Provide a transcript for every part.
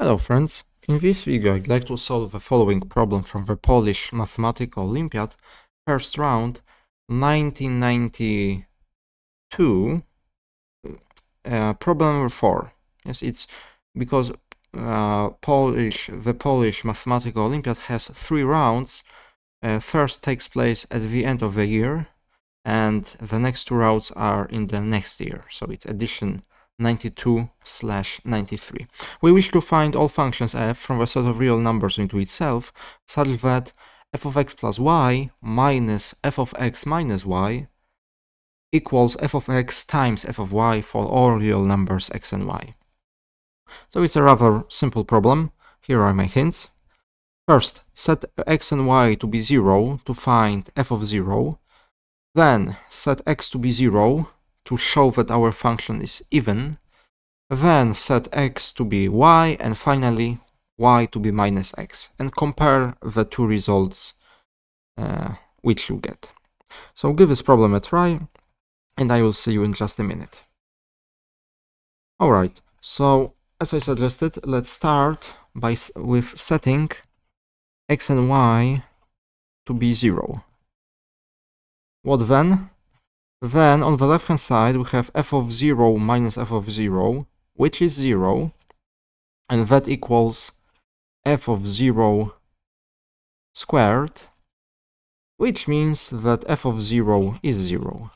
Hello friends, in this video I'd like to solve the following problem from the Polish Mathematical Olympiad, first round, 1992, uh, problem number 4. Yes, it's because uh, Polish, the Polish Mathematical Olympiad has three rounds. Uh, first takes place at the end of the year, and the next two rounds are in the next year, so it's edition 92 slash 93. We wish to find all functions f from a set of real numbers into itself such that f of x plus y minus f of x minus y equals f of x times f of y for all real numbers x and y. So it's a rather simple problem. Here are my hints. First, set x and y to be 0 to find f of 0. Then set x to be 0 to show that our function is even, then set x to be y, and finally y to be minus x, and compare the two results uh, which you get. So give this problem a try, and I will see you in just a minute. Alright, so as I suggested, let's start by with setting x and y to be 0. What then? Then on the left hand side we have f of 0 minus f of 0, which is 0, and that equals f of 0 squared, which means that f of 0 is 0.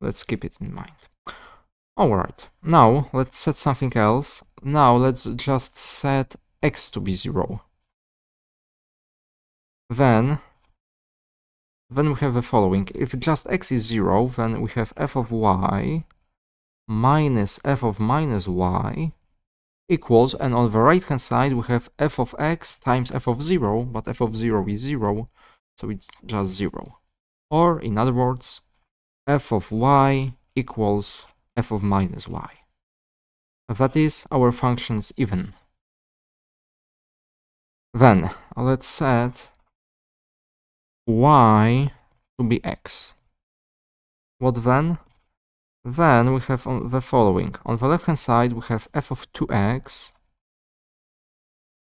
Let's keep it in mind. Alright, now let's set something else. Now let's just set x to be 0. Then then we have the following. If just x is 0, then we have f of y minus f of minus y equals, and on the right hand side we have f of x times f of 0, but f of 0 is 0, so it's just 0. Or, in other words, f of y equals f of minus y. That is, our function is even. Then, let's set y to be x. What then? Then we have on the following. On the left hand side we have f of 2x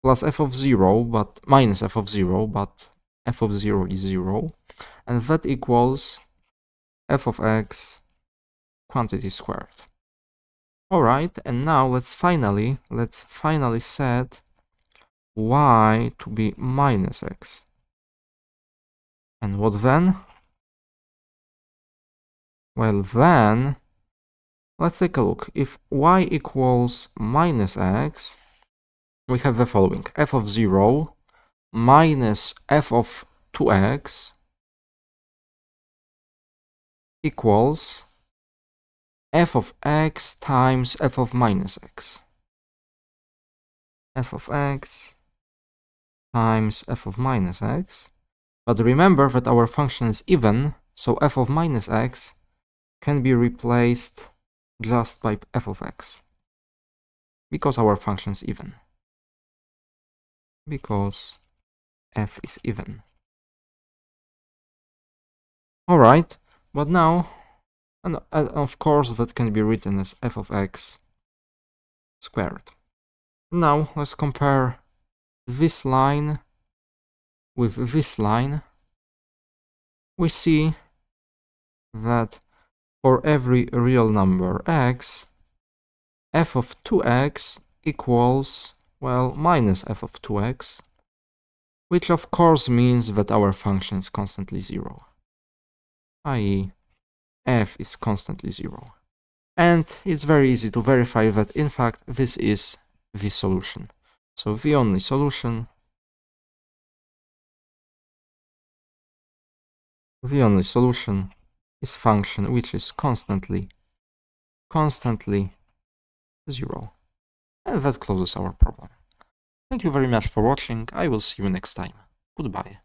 plus f of 0 but minus f of 0 but f of 0 is 0 and that equals f of x quantity squared. Alright, and now let's finally let's finally set y to be minus x. And what then? Well then, let's take a look. If y equals minus x, we have the following. f of 0 minus f of 2x equals f of x times f of minus x. f of x times f of minus x but remember that our function is even, so f of minus x can be replaced just by f of x. Because our function is even. Because f is even. Alright, but now, and of course that can be written as f of x squared. Now let's compare this line with this line, we see that for every real number x, f of 2x equals, well, minus f of 2x, which of course means that our function is constantly 0, i.e. f is constantly 0. And it's very easy to verify that in fact this is the solution. So the only solution The only solution is function which is constantly, constantly zero. And that closes our problem. Thank you very much for watching, I will see you next time. Goodbye.